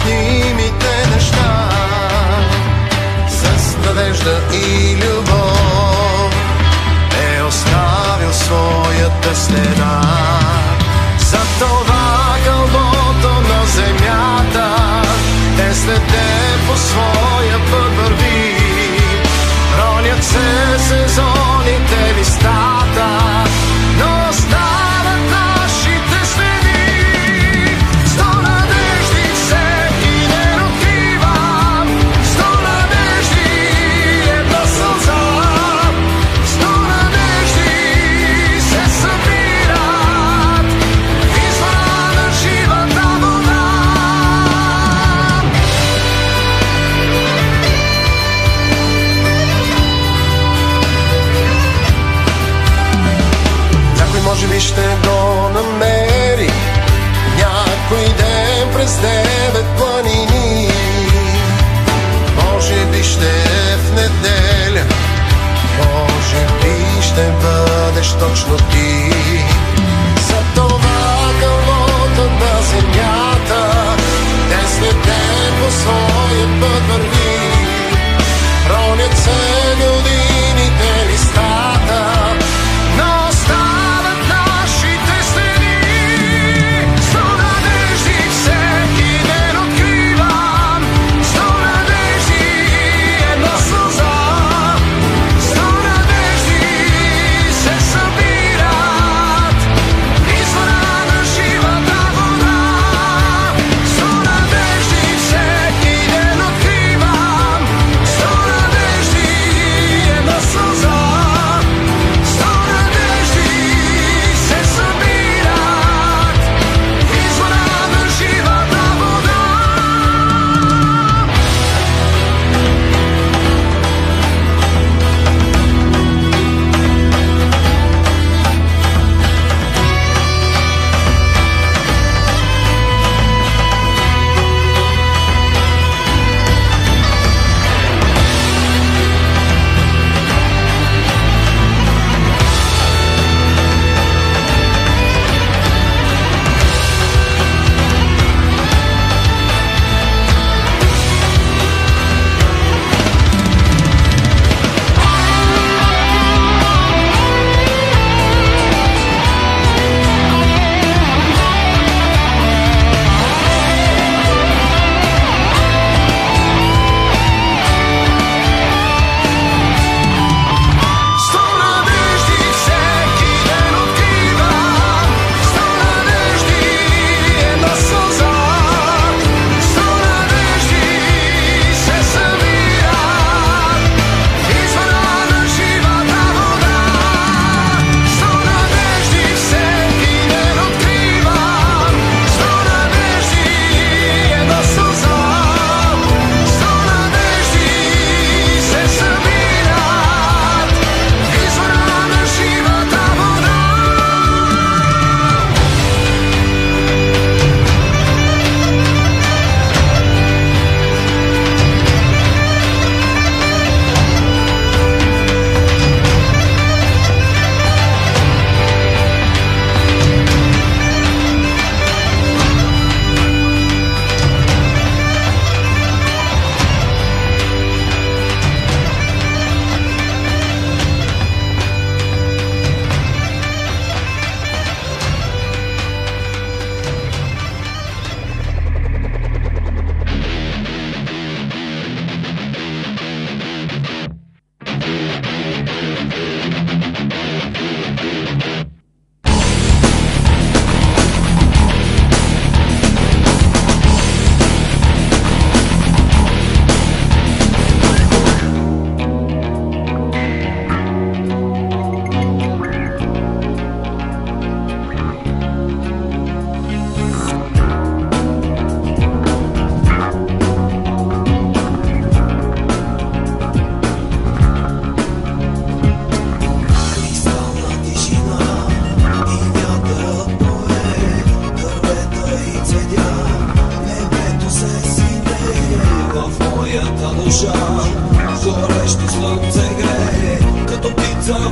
необяснимите неща. С надежда и любов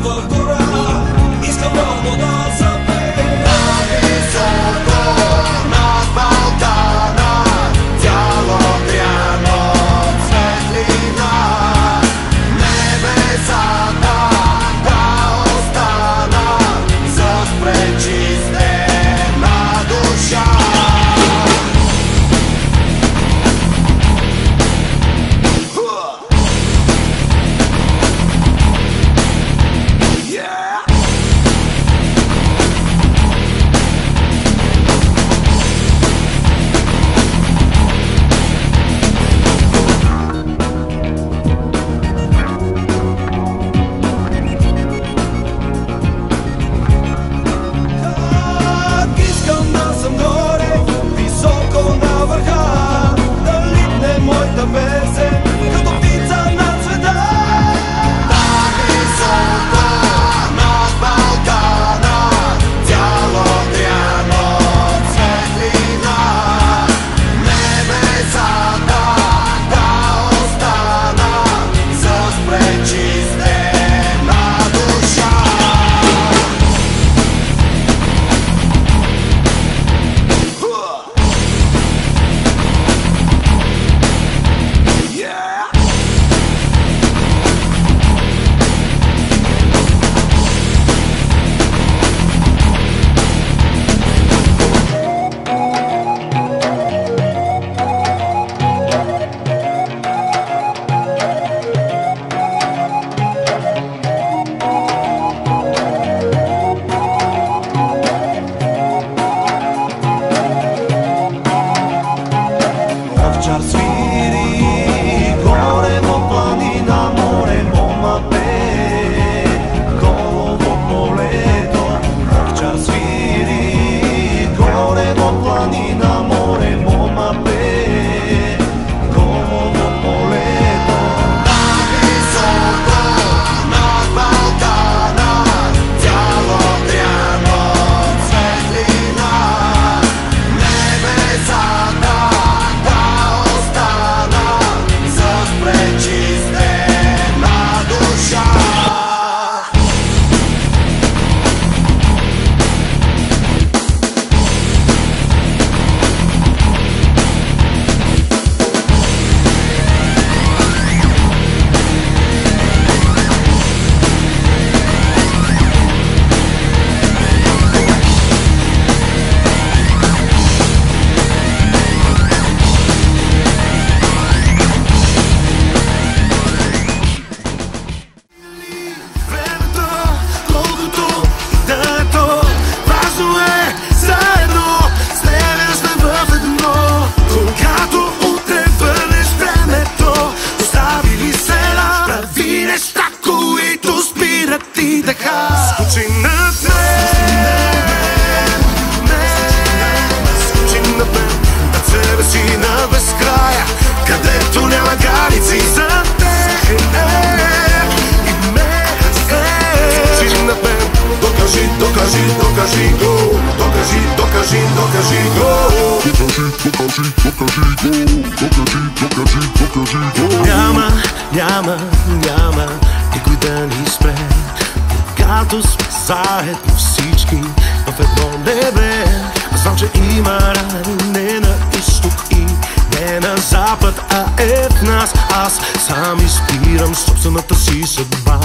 over. sweetie. Няма, няма, няма никой да ни спре. Когато сме заедно всички в едно небе Аз знам, че има рай не на изток и не на запад, а е в нас. Аз сам избирам собствената си съдба